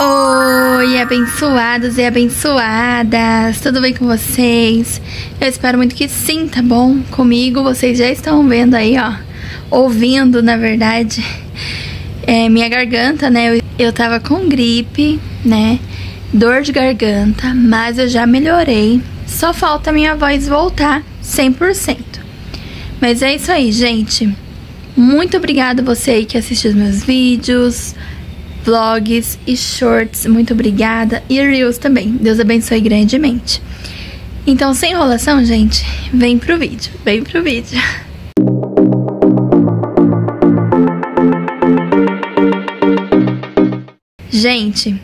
Oi, abençoados e abençoadas, tudo bem com vocês? Eu espero muito que sim, tá bom? Comigo vocês já estão vendo aí, ó, ouvindo, na verdade, é, minha garganta, né? Eu, eu tava com gripe, né? Dor de garganta, mas eu já melhorei. Só falta minha voz voltar 100%. Mas é isso aí, gente. Muito obrigada você aí que assistiu os meus vídeos vlogs e shorts. Muito obrigada. E reels também. Deus abençoe grandemente. Então, sem enrolação, gente, vem pro vídeo. Vem pro vídeo. Gente,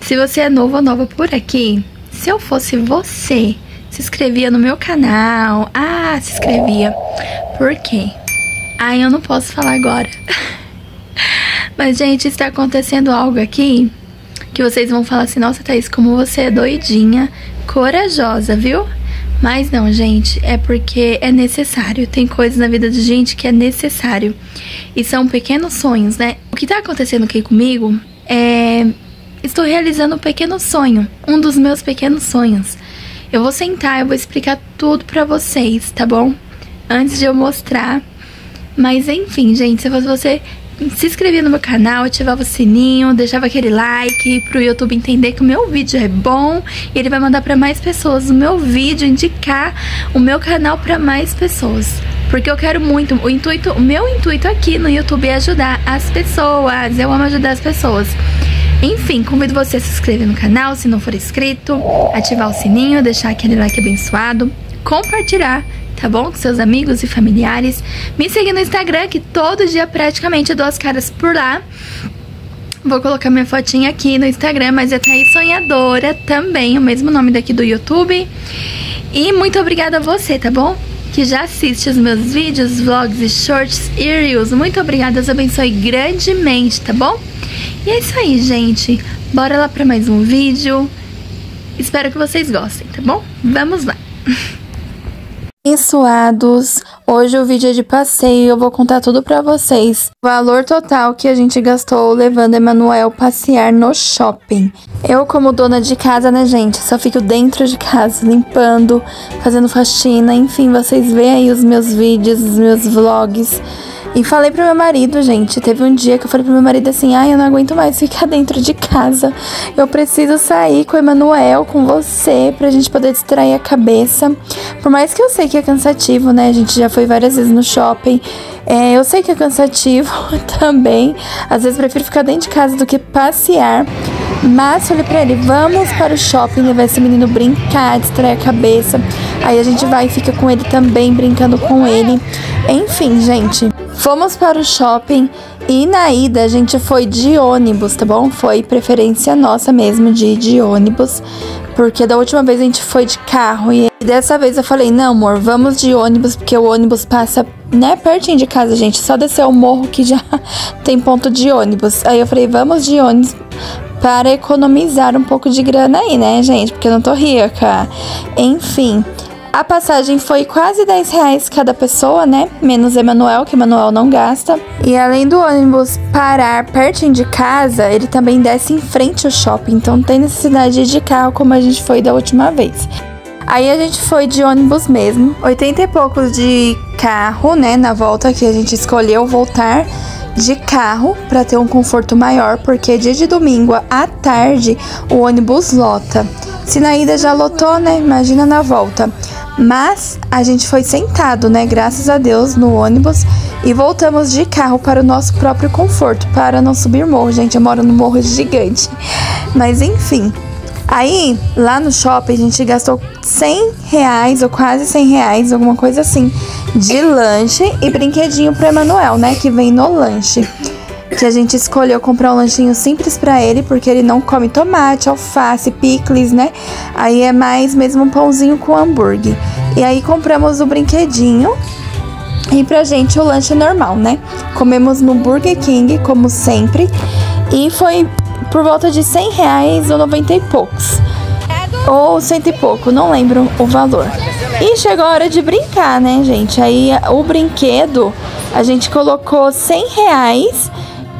se você é novo ou nova por aqui, se eu fosse você, se inscrevia no meu canal. Ah, se inscrevia. Por quê? Ah, eu não posso falar agora. Mas, gente, está acontecendo algo aqui que vocês vão falar assim: nossa, Thaís, como você é doidinha, corajosa, viu? Mas não, gente, é porque é necessário. Tem coisas na vida de gente que é necessário. E são pequenos sonhos, né? O que tá acontecendo aqui comigo é. Estou realizando um pequeno sonho. Um dos meus pequenos sonhos. Eu vou sentar, eu vou explicar tudo pra vocês, tá bom? Antes de eu mostrar. Mas enfim, gente, se você se inscrevia no meu canal, ativava o sininho, deixava aquele like pro YouTube entender que o meu vídeo é bom e ele vai mandar para mais pessoas o meu vídeo, indicar o meu canal para mais pessoas. Porque eu quero muito, o intuito, o meu intuito aqui no YouTube é ajudar as pessoas. Eu amo ajudar as pessoas. Enfim, convido você a se inscrever no canal se não for inscrito, ativar o sininho, deixar aquele like abençoado, compartilhar tá bom? Com seus amigos e familiares. Me seguir no Instagram, que todo dia praticamente eu dou as caras por lá. Vou colocar minha fotinha aqui no Instagram, mas é Thaís Sonhadora também, o mesmo nome daqui do YouTube. E muito obrigada a você, tá bom? Que já assiste os meus vídeos, vlogs e shorts e reels. Muito obrigada, Deus abençoe grandemente, tá bom? E é isso aí, gente. Bora lá pra mais um vídeo. Espero que vocês gostem, tá bom? Vamos lá! Abençoados, hoje o vídeo é de passeio e eu vou contar tudo pra vocês. O valor total que a gente gastou levando Emanuel passear no shopping. Eu como dona de casa, né gente, só fico dentro de casa, limpando, fazendo faxina, enfim, vocês veem aí os meus vídeos, os meus vlogs. E falei pro meu marido, gente, teve um dia que eu falei pro meu marido assim, ai, eu não aguento mais ficar dentro de casa. Eu preciso sair com o Emanuel, com você, pra gente poder distrair a cabeça. Por mais que eu sei que é cansativo, né? A gente já foi várias vezes no shopping. É, eu sei que é cansativo também. Às vezes prefiro ficar dentro de casa do que passear. Mas falei pra ele, vamos para o shopping levar esse menino brincar, distrair a cabeça. Aí a gente vai e fica com ele também, brincando com ele. Enfim, gente, fomos para o shopping e na ida a gente foi de ônibus, tá bom? Foi preferência nossa mesmo de ir de ônibus. Porque da última vez a gente foi de carro e dessa vez eu falei, não amor, vamos de ônibus, porque o ônibus passa, né, pertinho de casa, gente. Só descer o morro que já tem ponto de ônibus. Aí eu falei, vamos de ônibus para economizar um pouco de grana aí, né, gente? Porque eu não tô rica. Enfim. A passagem foi quase 10 reais cada pessoa, né? Menos Emanuel, que Emanuel não gasta. E além do ônibus parar pertinho de casa, ele também desce em frente ao shopping. Então não tem necessidade de carro como a gente foi da última vez. Aí a gente foi de ônibus mesmo, 80 e poucos de carro, né? Na volta que a gente escolheu voltar de carro para ter um conforto maior, porque dia de domingo à tarde o ônibus lota. Se na ida já lotou, né? Imagina na volta. Mas a gente foi sentado, né? Graças a Deus, no ônibus e voltamos de carro para o nosso próprio conforto, para não subir morro. Gente, eu moro no morro gigante. Mas enfim. Aí, lá no shopping, a gente gastou 100 reais ou quase 100 reais, alguma coisa assim, de lanche e brinquedinho para Emanuel, né? Que vem no lanche que a gente escolheu comprar um lanchinho simples para ele, porque ele não come tomate, alface, picles, né? Aí é mais mesmo um pãozinho com hambúrguer. E aí compramos o brinquedinho e pra gente o lanche normal, né? Comemos no Burger King, como sempre, e foi por volta de 100 reais ou 90 e poucos. Ou cento e pouco, não lembro o valor. E chegou a hora de brincar, né, gente? Aí o brinquedo a gente colocou 100 reais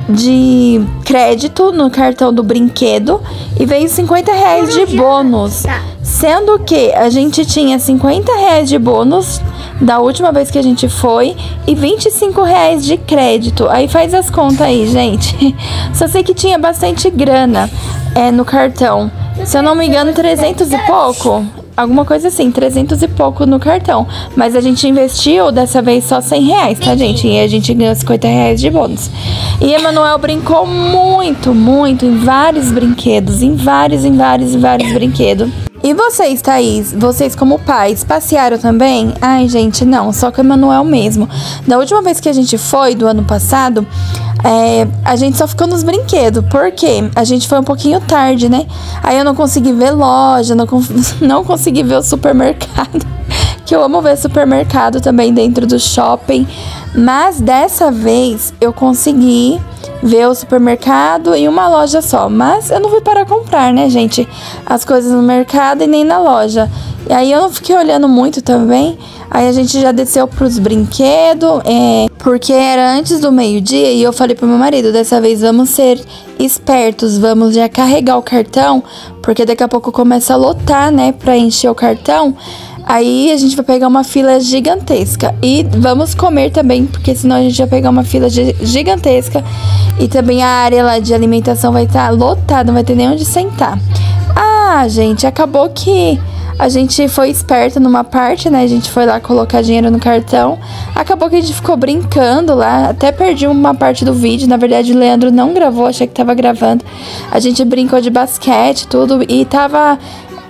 de crédito no cartão do brinquedo e veio 50 reais de bônus. Sendo que a gente tinha 50 reais de bônus da última vez que a gente foi e 25 reais de crédito. Aí faz as contas aí, gente. Só sei que tinha bastante grana é, no cartão. Se eu não me engano, 300 e pouco. Alguma coisa assim, 300 e pouco no cartão. Mas a gente investiu dessa vez só 100 reais, tá, gente? E a gente ganhou 50 reais de bônus. E Emanuel brincou muito, muito em vários brinquedos. Em vários, em vários, em vários brinquedos. E vocês, Thaís? Vocês, como pais, passearam também? Ai, gente, não, só com o Emanuel mesmo. Da última vez que a gente foi, do ano passado, é, a gente só ficou nos brinquedos, porque a gente foi um pouquinho tarde, né? Aí eu não consegui ver loja, não, não consegui ver o supermercado. Que eu amo ver supermercado também dentro do shopping. Mas dessa vez eu consegui ver o supermercado e uma loja só. Mas eu não fui para comprar, né, gente? As coisas no mercado e nem na loja. E aí eu não fiquei olhando muito também. Aí a gente já desceu pros brinquedos, é, porque era antes do meio-dia e eu falei pro meu marido, dessa vez vamos ser espertos, vamos já carregar o cartão, porque daqui a pouco começa a lotar, né, pra encher o cartão. Aí a gente vai pegar uma fila gigantesca. E vamos comer também, porque senão a gente vai pegar uma fila gigantesca. E também a área lá de alimentação vai estar tá lotada, não vai ter nem onde sentar. Ah, gente, acabou que a gente foi esperto numa parte, né? A gente foi lá colocar dinheiro no cartão. Acabou que a gente ficou brincando lá. Até perdi uma parte do vídeo. Na verdade, o Leandro não gravou, achei que tava gravando. A gente brincou de basquete, tudo. E tava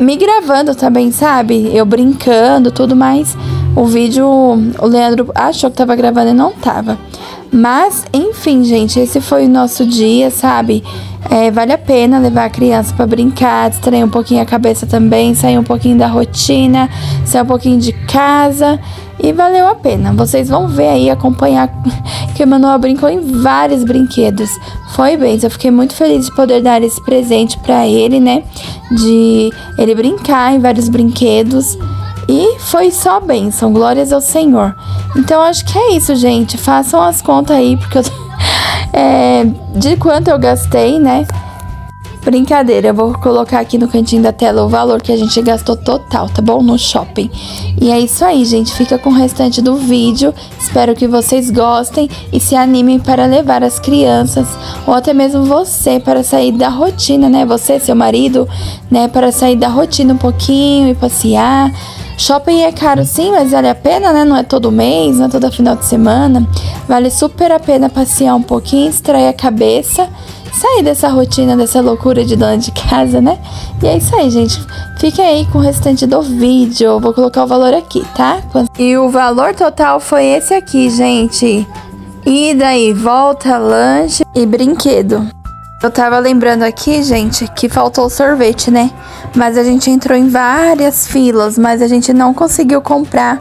me gravando também, sabe? Eu brincando, tudo mais. O vídeo, o Leandro achou que tava gravando e não tava. Mas, enfim, gente, esse foi o nosso dia, sabe? É, vale a pena levar a criança para brincar, distrair um pouquinho a cabeça também, sair um pouquinho da rotina, sair um pouquinho de casa. E valeu a pena. Vocês vão ver aí, acompanhar que o Emanuel brincou em vários brinquedos. Foi bem, eu fiquei muito feliz de poder dar esse presente para ele, né? De ele brincar em vários brinquedos. E foi só bênção, glórias ao Senhor. Então acho que é isso, gente. Façam as contas aí, porque eu. É, de quanto eu gastei, né? Brincadeira, eu vou colocar aqui no cantinho da tela o valor que a gente gastou total, tá bom? No shopping. E é isso aí, gente. Fica com o restante do vídeo. Espero que vocês gostem e se animem para levar as crianças ou até mesmo você para sair da rotina, né? Você, seu marido, né? Para sair da rotina um pouquinho e passear. Shopping é caro sim, mas vale a pena, né? Não é todo mês, não é todo final de semana. Vale super a pena passear um pouquinho, extrair a cabeça sair dessa rotina, dessa loucura de dona de casa, né? E é isso aí, gente. Fiquem aí com o restante do vídeo. Vou colocar o valor aqui, tá? E o valor total foi esse aqui, gente. Ida e volta, lanche e brinquedo. Eu tava lembrando aqui, gente, que faltou sorvete, né? Mas a gente entrou em várias filas, mas a gente não conseguiu comprar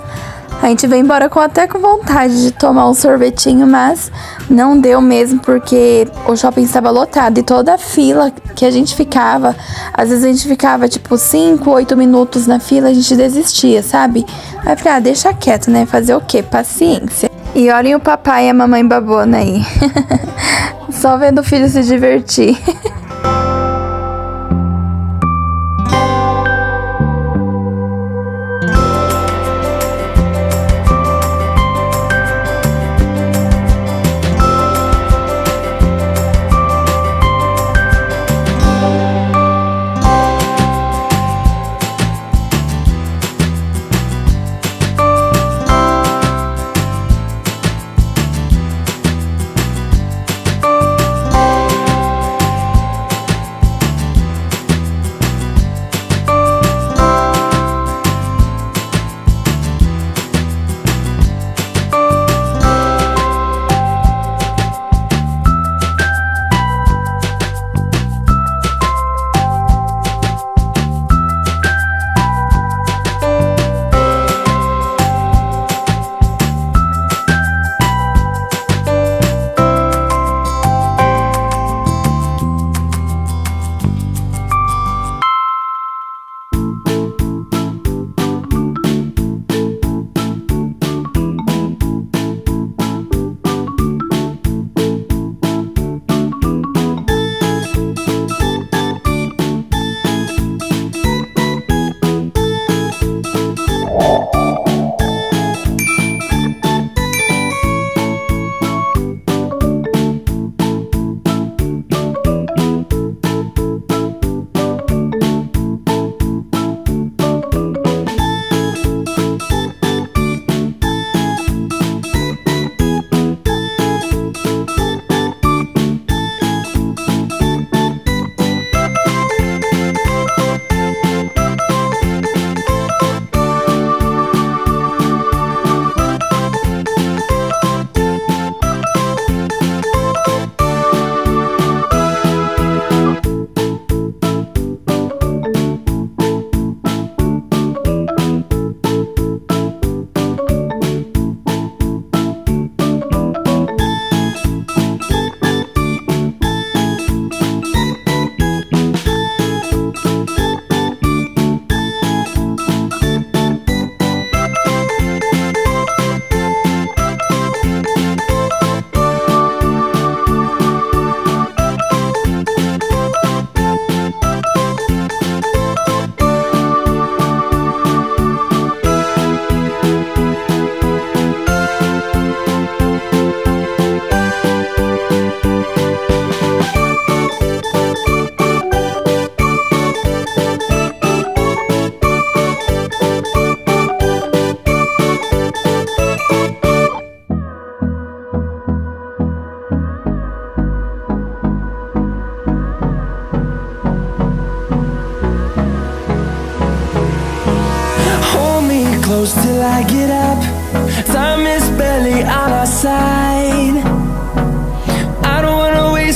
a gente veio embora com até com vontade de tomar um sorvetinho, mas não deu mesmo porque o shopping estava lotado e toda a fila que a gente ficava, às vezes a gente ficava tipo 5, 8 minutos na fila, a gente desistia, sabe? Aí falei, ah, deixa quieto, né? Fazer o quê? Paciência. E olhem o papai e a mamãe babona aí. Só vendo o filho se divertir.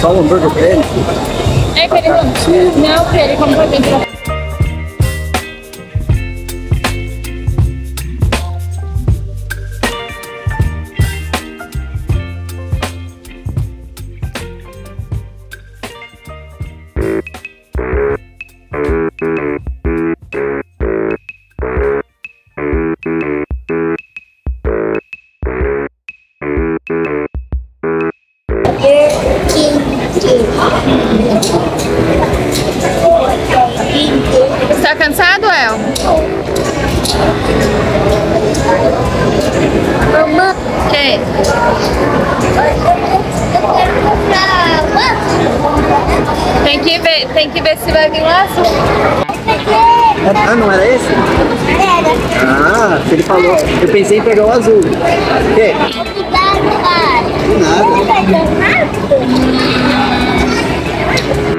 Só um hambúrguer pra ele? É que ele não. Pra ele como pra mim. Tem que ver, tem que ver se vai vir laço. Ah, não era esse? Ah, ele falou. Eu pensei em pegar o azul. O quê? De nada. Olha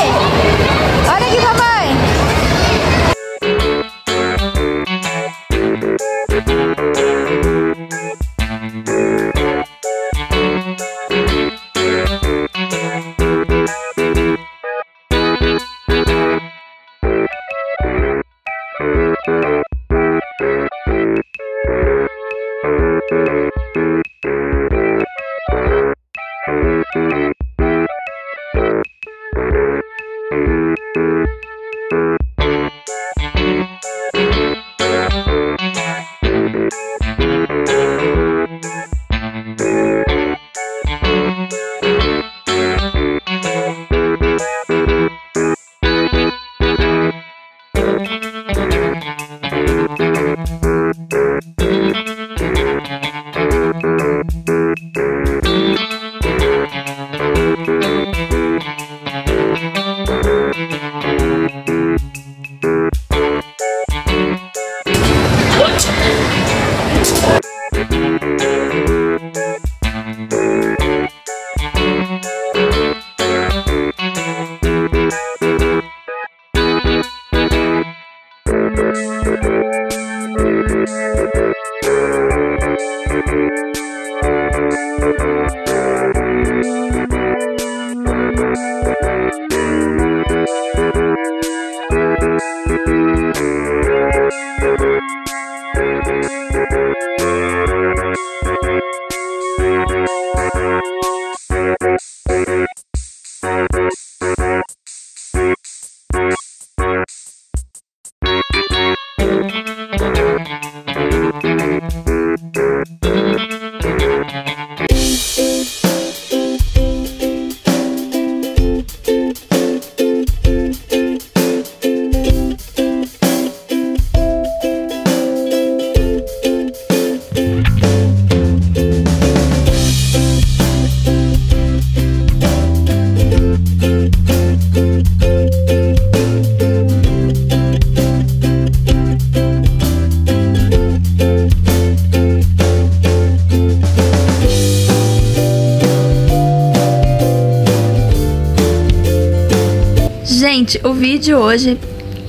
Vídeo hoje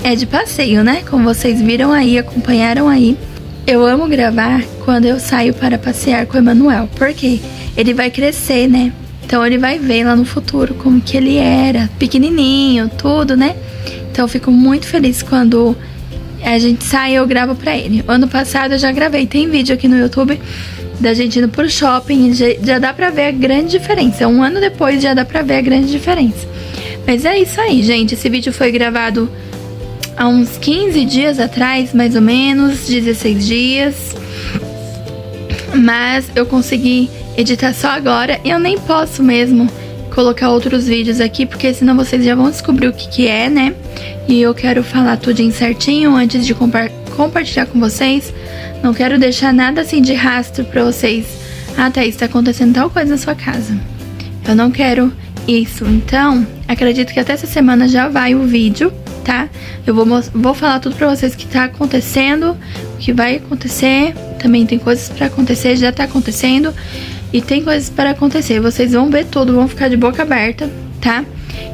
é de passeio, né? Como vocês viram aí, acompanharam aí. Eu amo gravar quando eu saio para passear com o Emanuel, porque ele vai crescer, né? Então ele vai ver lá no futuro como que ele era, pequenininho, tudo, né? Então eu fico muito feliz quando a gente sai e eu gravo pra ele. Ano passado eu já gravei, tem vídeo aqui no YouTube da gente indo pro shopping já, já dá pra ver a grande diferença. Um ano depois já dá pra ver a grande diferença. Mas é isso aí, gente. Esse vídeo foi gravado há uns 15 dias atrás, mais ou menos, 16 dias. Mas eu consegui editar só agora e eu nem posso mesmo colocar outros vídeos aqui, porque senão vocês já vão descobrir o que, que é, né? E eu quero falar tudo certinho antes de compa compartilhar com vocês. Não quero deixar nada assim de rastro pra vocês. Ah, tá, está acontecendo tal coisa na sua casa. Eu não quero isso. Então, acredito que até essa semana já vai o vídeo, tá? Eu vou, vou falar tudo pra vocês que tá acontecendo, o que vai acontecer. Também tem coisas pra acontecer, já tá acontecendo. E tem coisas para acontecer. Vocês vão ver tudo, vão ficar de boca aberta, tá?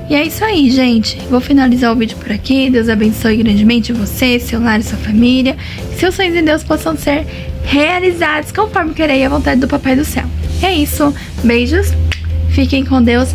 E é isso aí, gente. Vou finalizar o vídeo por aqui. Deus abençoe grandemente você, seu lar e sua família. Que seus sonhos em Deus possam ser realizados conforme querer a vontade do Papai do Céu. É isso. Beijos. Fiquem com Deus